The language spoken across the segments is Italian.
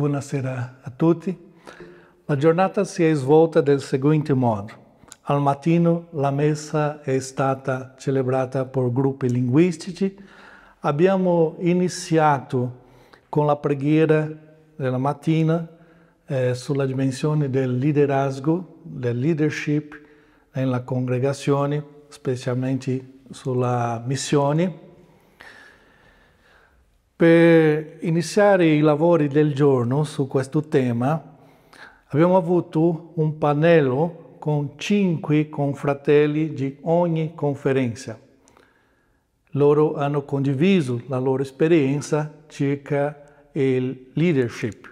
Buonasera a tutti. La giornata si è svolta del seguente modo. Al mattino la messa è stata celebrata per gruppi linguistici. Abbiamo iniziato con la preghiera della mattina eh, sulla dimensione del liderazgo, del leadership nella congregazione, specialmente sulla missione. Per iniziare i lavori del giorno su questo tema abbiamo avuto un pannello con cinque confratelli di ogni conferenza. Loro hanno condiviso la loro esperienza circa il leadership.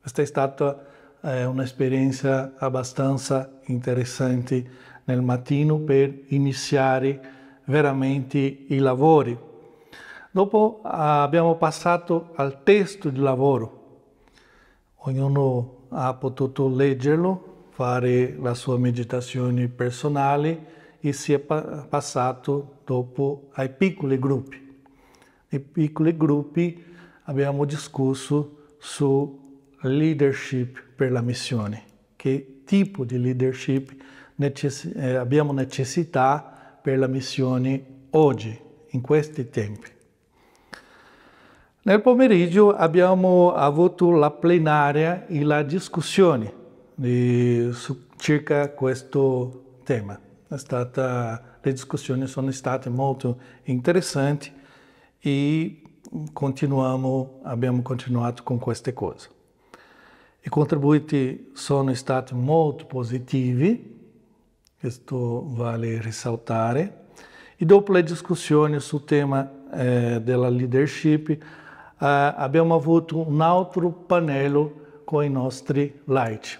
Questa è stata eh, un'esperienza abbastanza interessante nel mattino per iniziare veramente i lavori Dopo abbiamo passato al testo di lavoro. Ognuno ha potuto leggerlo, fare la sua meditazione personale e si è passato dopo ai piccoli gruppi. Nei piccoli gruppi abbiamo discusso su leadership per la missione, che tipo di leadership necess- eh, abbiamo necessità per la missione oggi, in questi tempi. Nel pomeriggio abbiamo avuto la plenaria e la discussione di, su, circa questo tema. Stata, le discussioni sono state molto interessanti e abbiamo continuato con queste cose. I contributi sono stati molto positivi, questo vale risaltare, e dopo le discussioni sul tema eh, della leadership abbiamo avuto un altro pannello con i nostri laici.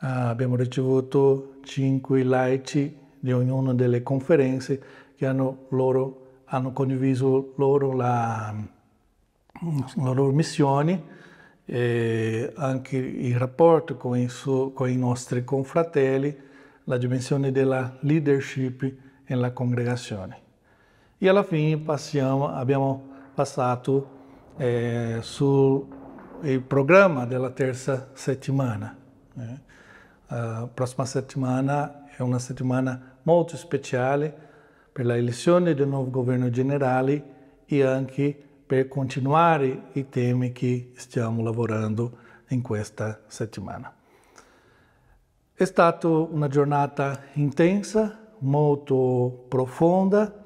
Uh, abbiamo ricevuto cinque laici di ognuna delle conferenze che hanno, loro, hanno condiviso loro la, la loro missione e anche il rapporto con i, su, con i nostri confratelli, la dimensione della leadership nella congregazione. E alla fine passiamo, abbiamo passato eh, sul programma della terza settimana. Eh. La prossima settimana è una settimana molto speciale per la elezione del nuovo governo generale e anche per continuare i temi che stiamo lavorando in questa settimana. È stata una giornata intensa, molto profonda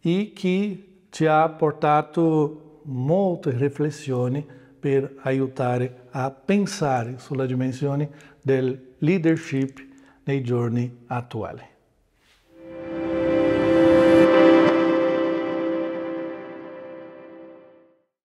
e che ci ha portato molte riflessioni per aiutare a pensare sulla dimensione del leadership nei giorni attuali.